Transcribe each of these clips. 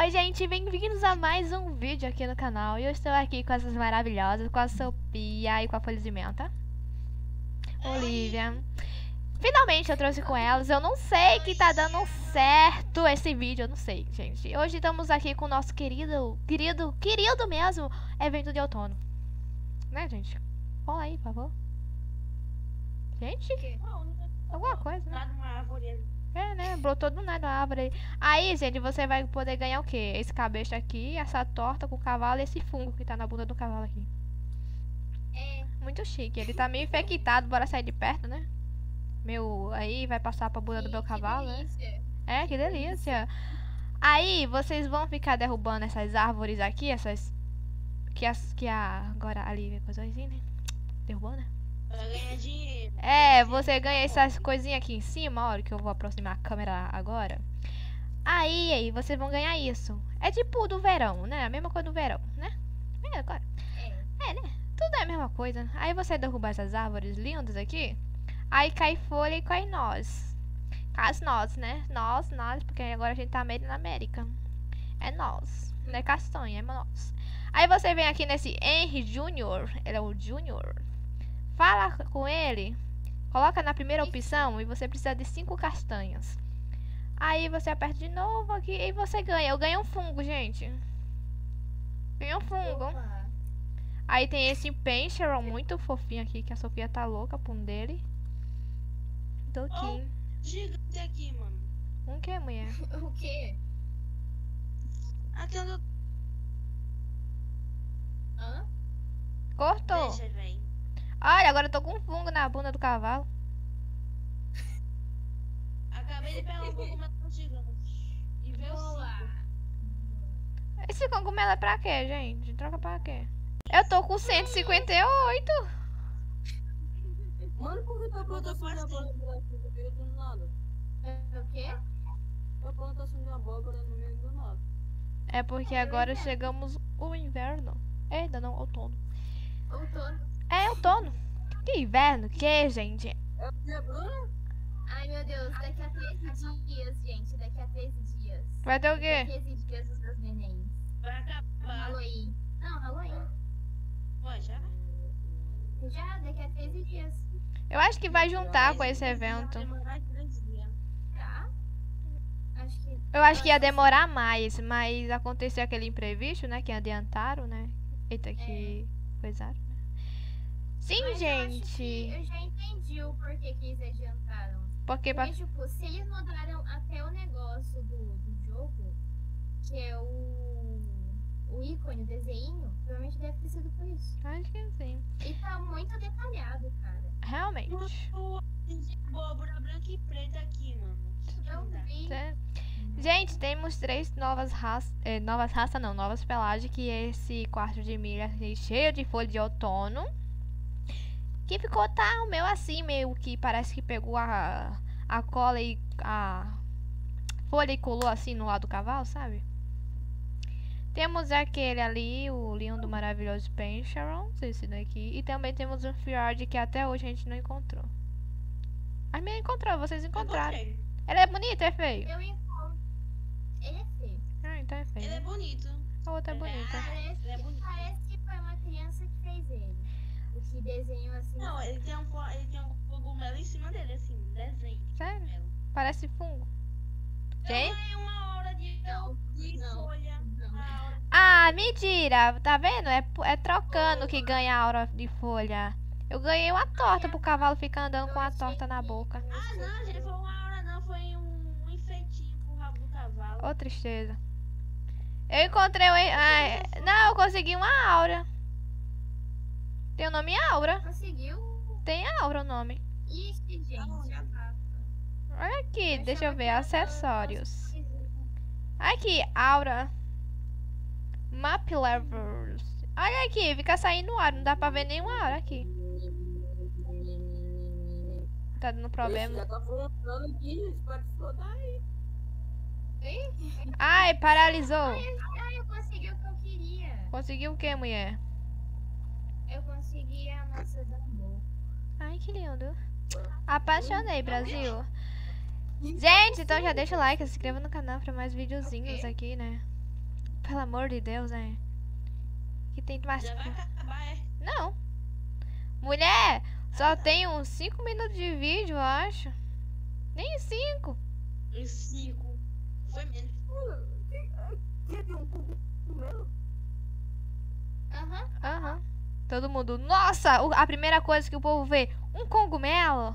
Oi, gente, bem-vindos a mais um vídeo aqui no canal. E eu estou aqui com essas maravilhosas, com a Sofia e com a Folha de Menta. Olivia. Finalmente eu trouxe com elas. Eu não sei que tá dando certo esse vídeo, eu não sei, gente. Hoje estamos aqui com o nosso querido, querido, querido mesmo, evento de outono. Né, gente? Fala aí, por favor. Gente, alguma coisa, né? Lá numa árvore ali. É, né? Brotou do nada a árvore aí. Gente, você vai poder ganhar o quê? Esse cabelo aqui, essa torta com o cavalo e esse fungo que tá na bunda do cavalo aqui. É. Muito chique. Ele tá meio infectado, bora sair de perto, né? Meu, aí vai passar pra bunda do meu cavalo, né? É, que delícia. Aí, vocês vão ficar derrubando essas árvores aqui, essas... Que, as, que a... Agora ali, coisa assim, né? Derrubou, né? Pra ganhar dinheiro. É, você ganha essas coisinhas aqui em cima, olha que eu vou aproximar a câmera agora. Aí, aí, vocês vão ganhar isso. É tipo do verão, né? A mesma coisa do verão, né? É, agora. É, né? Tudo é a mesma coisa. Aí você derruba essas árvores lindas aqui. Aí cai folha e cai nós. As nós, né? Nós, nós, porque agora a gente tá meio na América. É nós. Não é castanha, é nós. Aí você vem aqui nesse Henry Jr. Ele é o Junior. Fala com ele. Coloca na primeira opção e você precisa de cinco castanhas. Aí você aperta de novo aqui e você ganha. Eu ganhei um fungo, gente. Ganhei um fungo. Aí tem esse Pencheron muito fofinho aqui, que a Sofia tá louca por um dele. Toquinho. Gigante aqui, mano. Um que, mulher? O quê? Aqui onde eu... Hã? Cortou. Deixa, véi. Olha, agora eu tô com um fungo na bunda do cavalo. Acabei de pegar um cogumelo gigante. E ver o. Esse cogumelo é pra quê, gente? Troca pra quê? Eu tô com 158. Mano, por que tua plantação de abóbora no meio do nada? É O quê? Tua plantação de abóbora no meio do nada. É porque agora chegamos o inverno. Ainda não, outono. Outono. É outono. Que inverno? Que, gente? É o que, Bruna? Ai, meu Deus, daqui a 13 dias, gente. Daqui a 13 dias. Vai ter o Daqui quê? a 13 dias os meus nenéns. Vai acabar. Halloween. Não, Halloween. Ó, já? Já, daqui a 13 dias. Eu acho que vai juntar com esse evento. Tá? Eu acho que ia demorar mais, mas aconteceu aquele imprevisto, né? Que adiantaram, né? Eita, que coisaram. Sim, Mas eu acho que gente. Eu já entendi o porquê que eles adiantaram. Porque pra... Porque, tipo, se eles mudaram até o negócio do, do jogo, que é o, o ícone, o desenho, provavelmente deve ter sido por isso. Acho que sim. E tá muito detalhado, cara. Realmente. Abóbora branca e preta aqui, mano. Que Eu vi. Gente, temos três novas raças. novas raças não, novas pelagens, que é esse quarto de milha cheio de folha de outono. Que ficou, tá, o meu assim, meio que parece que pegou a, a cola e a folha e colou assim no lado do cavalo, sabe? Temos aquele ali, o lindo maravilhoso Pencheron, esse daqui. E também temos um Fjord que até hoje a gente não encontrou. A minha encontrou, vocês encontraram. gostei. Ele é bonito, é feio? Eu encontro. Ele é feio. Ah, então é feio. Ele é bonito. A outra é bonita. Parece, ele é bonito. parece O que desenhou assim. Não, ele tem um, ele tem um cogumelo em cima dele, assim, desenho. de Sério? cogumelo. Parece fungo. Eu Gente? ganhei uma hora de, Não, de não, folha. não. Ah, mentira. Tá vendo? É, é trocando que ganha a aura de folha. Eu ganhei uma torta pro cavalo ficar andando com a torta na boca. Ah, não, gente, foi uma hora não, foi um, um enfeitinho pro rabo do cavalo. Ô, tristeza. Eu encontrei... o- ah, não, eu consegui uma aura. Tem o nome Aura. Conseguiu? Tem Aura o nome. Ixi, gente, já tá. Olha aqui, deixa eu ver. Acessórios. Aqui, Aura. Map Levels. Olha aqui, fica saindo ar. Não dá pra ver nenhuma aura aqui. Tá dando problema. já tá falando aqui, gente. Pode explodir aí. Ai, paralisou. Ah, eu consegui o que eu queria. Conseguiu o que, mulher? Eu consegui a maçã da boca. Ai, que lindo. Apaixonei, Brasil. Gente, então já deixa o like, se inscreva no canal pra mais videozinhos Ok. aqui, né? pelo amor de Deus, né? Que tem mais. Já vai acabar, é? Não. Mulher, só tem uns 5 minutos de vídeo, eu acho. Nem 5. Uns cinco. Foi menos. Teve um cogumelo? Aham. Aham. Todo mundo. Nossa, a primeira coisa que o povo vê: um cogumelo.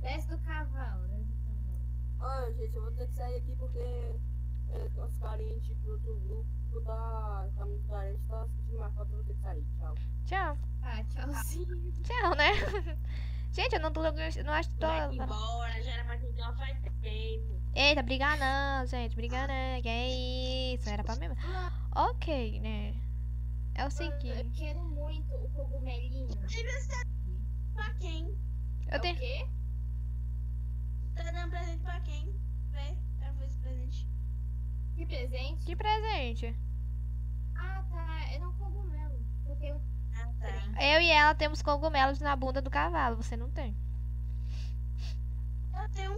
Desce do cavalo, desce do cavalo. Olha, gente, eu vou ter que sair aqui porque é, os carinhas tipo, do outro grupo tá, tá muito carente, tá sentindo mais falta, eu vou ter que sair. Tchau. Tchau. Ah, tchauzinho. Tchau, né? Gente, eu não tô. Não acho que tô. Vai embora, já era mais que ela faz tempo. Eita, brigar não, gente. Brigar não. Que é isso? Era pra mim. Ok, né? É o Eu seguinte. quero muito o cogumelinho. Pra quem? É Eu o tenho. quê? Tá dando presente pra quem? Vê, quero ver esse presente. Que presente? Que presente. Ah, tá. Era um cogumelo. Eu tenho Ah, tá. Eu e ela temos cogumelos na bunda do cavalo. Você não tem.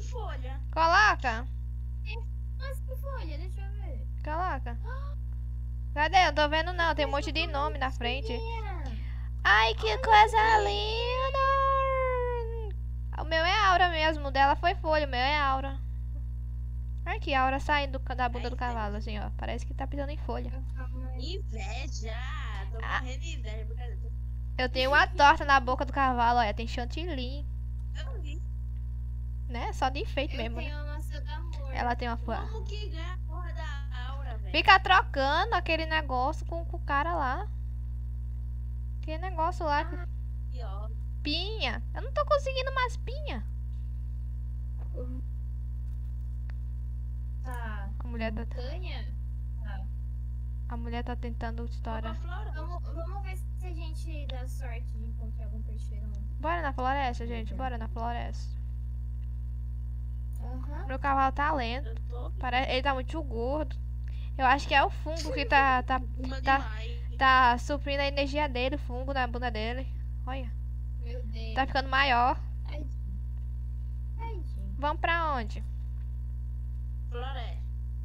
Folha. Coloca. Que folha? Deixa eu ver. Coloca. Cadê? Eu tô vendo não. Tem um monte de nome na frente. Ai, que coisa linda! O meu é aura mesmo. O dela foi folha. O meu é aura. Aqui, a aura saindo da bunda do cavalo, assim, ó. Parece que tá pisando em folha. Inveja. Tô Ah. morrendo de inveja. brincadeira. Eu tenho uma torta na boca do cavalo, olha. Tem chantilly. Né? Só de enfeite Eu mesmo, né? Ela tem uma. Como que ganha a porra da aura, velho? Fica trocando aquele negócio com, com o cara lá. Aquele negócio lá. Que ó. Pinha. Eu não tô conseguindo mais pinha. Tá. A mulher tá, Montanha? a mulher tá tentando flora. Vamos, vamos ver se a gente dá sorte de encontrar algum peixeirão. Bora na floresta, gente. Bora na floresta. Aham. Meu cavalo tá lento. Parece, ele tá muito gordo. Eu acho que é o fungo que tá, tá, Tá. tá suprindo a energia dele, o fungo na bunda dele. Olha, Meu Deus. tá ficando maior. Tadinho. Tadinho. Vamos pra onde? Floresta.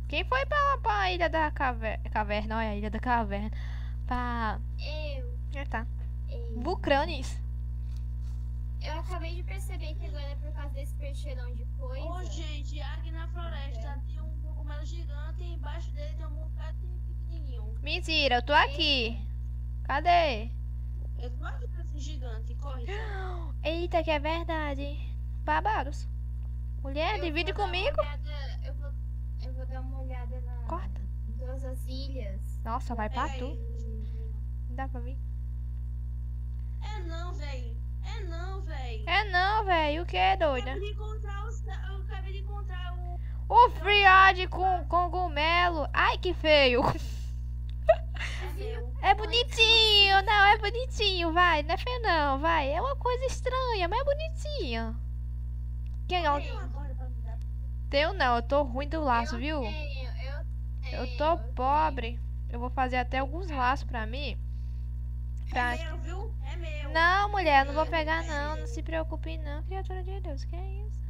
Quem foi pra, pra ilha da caverna? Caverna, olha, a ilha da caverna. Pra. Eu. É, tá. Eu. Vulcranes. Eu acabei de perceber que agora é por causa desse peixeirão de coisa. Ô, gente, aqui na floresta tem um cogumelo gigante e embaixo dele tem um bocado de pequenininho. Mentira, eu tô aqui. Cadê? Eu tô aqui esse gigante, corre. Eita, que é verdade. Babados. Mulher, Eu divide comigo. olhada- eu, vou, eu vou dar uma olhada na. Corta. Em todas as ilhas. Nossa, vai pra tu. Não dá pra vir. É não, velho. É não, velho. É não, velho. O que, Eu doida? acabei de encontrar o. Eu acabei de encontrar o. O friade com cogumelo. Ai, que feio. É. É bonitinho. Não, é bonitinho. Vai, não é feio não. Vai. É uma coisa estranha, mas é bonitinho. Quem é o teu? Não, eu tô ruim do laço, eu viu? Tenho, eu, Eu tô pobre. Eu vou fazer até alguns laços pra mim. Pra... É meu, viu? É meu. Não, mulher, não vou pegar não. Não se preocupe não, criatura de Deus. Que é isso?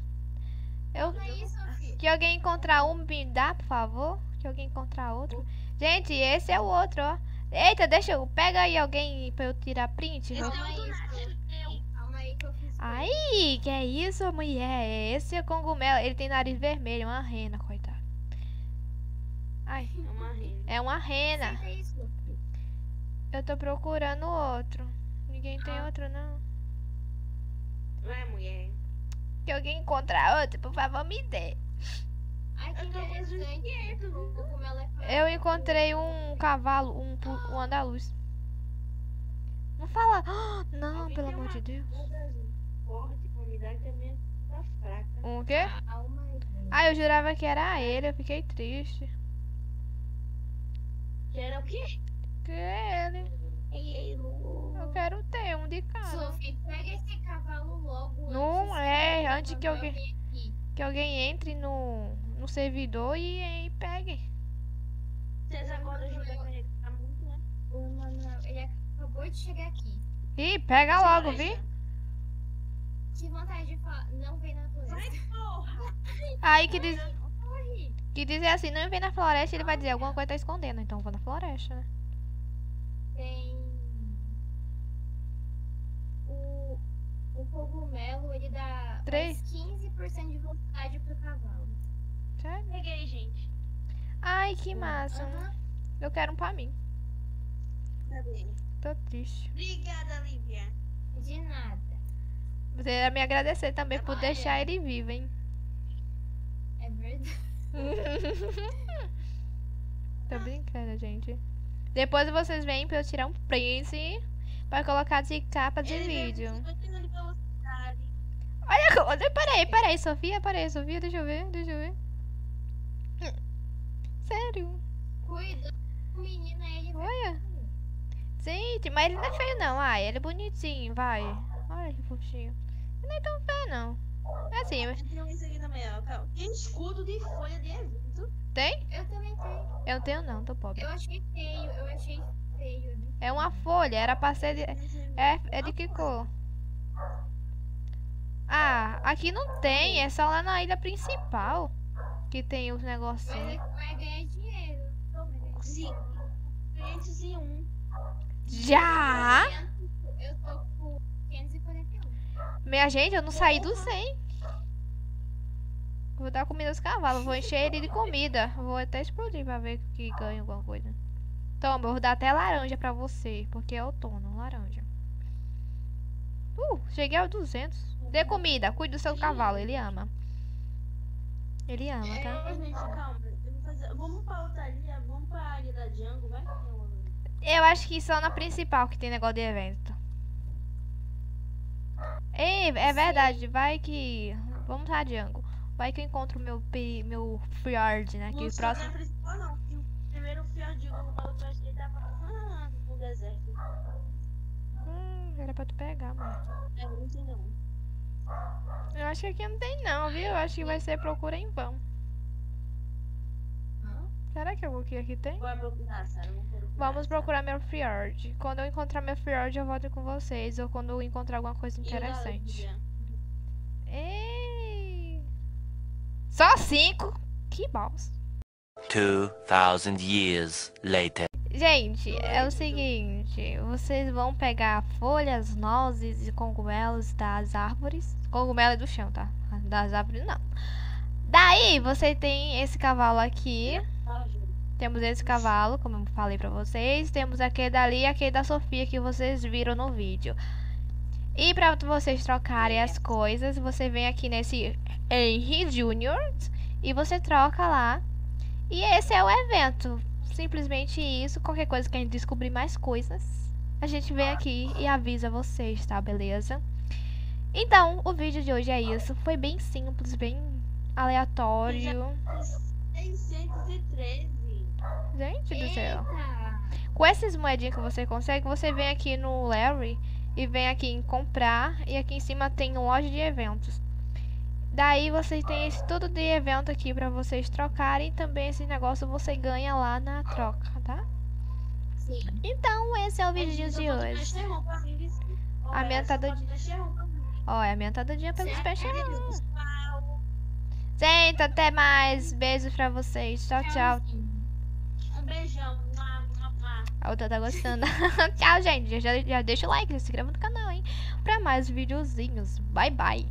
Eu... Não é isso, filho. Que alguém encontrar um, me dá, por favor. Que alguém encontrar outro. Gente, esse é o outro, ó. Eita, deixa eu... Pega aí alguém pra eu tirar print. Esse Eu- é nada. É aí que é isso, mulher? Esse é o cogumelo. Ele tem nariz vermelho, uma rena, coitado. Ai, É uma renda. é uma rena. Eu tô procurando outro. Ninguém tem Ah. outro, não. Vai, mulher. Que alguém encontrar outro, por favor, me dê. Ai, que interessante. É Eu encontrei um cavalo, um, um andaluz. Não fala. Ah, Não, Alguém pelo amor de Deus. Um quê? Aí. Ah, eu jurava que era ele, eu fiquei triste. Que era o quê? É, que alguém-. Que alguém entre no, no servidor e, e pegue. Vocês agora ajudam a gente. Tá muito, né? O Manuel, ele acabou de chegar aqui. Ih, pega logo, vi? Que vontade de falar. Não vem na floresta. Vai, porra! Aí que diz. Que dizer assim, não vem na floresta, ele vai dizer alguma coisa tá escondendo. Então vou na floresta, né? Tem. O, o cogumelo, ele dá Três. mais 15% de velocidade pro cavalo. Sério? Peguei, gente. Ai, que massa. Aham. Eu quero um pra mim. Cadê? Tô triste. Obrigada, Lívia. De nada. Você ia me agradecer também por Trabalha. deixar ele vivo, hein? É verdade. Tô brincando, gente. Depois vocês vêm pra eu tirar um print pra colocar de capa de Ele vídeo. com 50 de velocidade. Olha, olha, peraí, peraí, Sofia, peraí, Sofia, deixa eu ver, deixa eu ver. Sério? Cuida. O menino, ele. Olha. Gente, mas ele não é feio não, ai, ele é bonitinho, vai. Olha que fofinho. Ele não é tão feio não. É assim, mas- Tem um isso aqui também, ó. Calma. Tem escudo de folha de evento. tem? Eu também tenho. Eu não tenho não, tô pobre. Eu achei feio, eu achei feio. né? É uma folha, era pra ser de... É, é de que cor? Ah, aqui não tem, é só lá na ilha principal que tem os Mas negocinhos. ele vai ganhar dinheiro. Sim. dinheiro. 501. Já? Eu tô com 541. Minha gente, eu não saí do 100. Vou dar comida aos cavalos, vou encher ele de comida. Vou até explodir pra ver que ganha alguma coisa. Toma, eu vou dar até laranja pra você, porque é outono, laranja. Uh, cheguei aos 200. Dê comida, cuide do seu cavalo, ele ama. Ele ama, tá? Ô, gente, calma. Eu vou fazer... Vamos pra outra ilha, vamos pra ilha da Django, vai? Eu acho que só na principal que tem negócio de evento. Ei, é verdade, vai que. Vamos lá, Django. Vai que eu encontro meu, pe- meu Fjord, né? Que Não próximo. na principal, não. que O primeiro fiel de Google, eu achei que tava ah, no deserto. Hum, era pra tu pegar, mano. É, não tem não. Eu acho que aqui não tem, não, viu? Eu acho que vai ser procura em vão. Hã? Será que o que aqui tem? Vai procurar, Sarah. Vamos procurar. Vamos procurar meu Fjord. Quando eu encontrar meu Fjord, eu volto com vocês. Ou quando eu encontrar alguma coisa interessante. Ei! Só cinco? Que balls. 2,000 years later. Gente, é o seguinte, vocês vão pegar folhas, nozes e cogumelos das árvores. Cogumelo é do chão, tá? Das árvores não. Daí você tem esse cavalo aqui. Temos esse cavalo, como eu falei pra vocês. Temos aquele dali e aquele da Sofia que vocês viram no vídeo. E pra vocês trocarem as coisas, você vem aqui nesse Henry Junior e você troca lá. E esse é o evento. Simplesmente isso. Qualquer coisa que a gente descobrir mais coisas, a gente vem aqui e avisa vocês, tá? Beleza? Então, o vídeo de hoje é isso. Foi bem simples, bem aleatório. 613. Gente do céu. Com essas moedinhas que você consegue, você vem aqui no Larry e vem aqui em comprar. E aqui em cima tem loja de eventos. Daí você tem esse tudo de evento aqui pra vocês trocarem. Também esse negócio você ganha lá na troca, tá? Sim. Então esse é o vídeo de vou hoje. Ô, A minha tá do- pode mexer roupa pra mim. Ó, é a minha tadinha pelos Certo. peixes. Gente, até mais. Beijos pra vocês. Tchau, tchau. Um beijão. A outra tá gostando. tchau, gente. Já, já deixa o like, já se inscreva no canal, hein? Pra mais videozinhos. Bye, bye.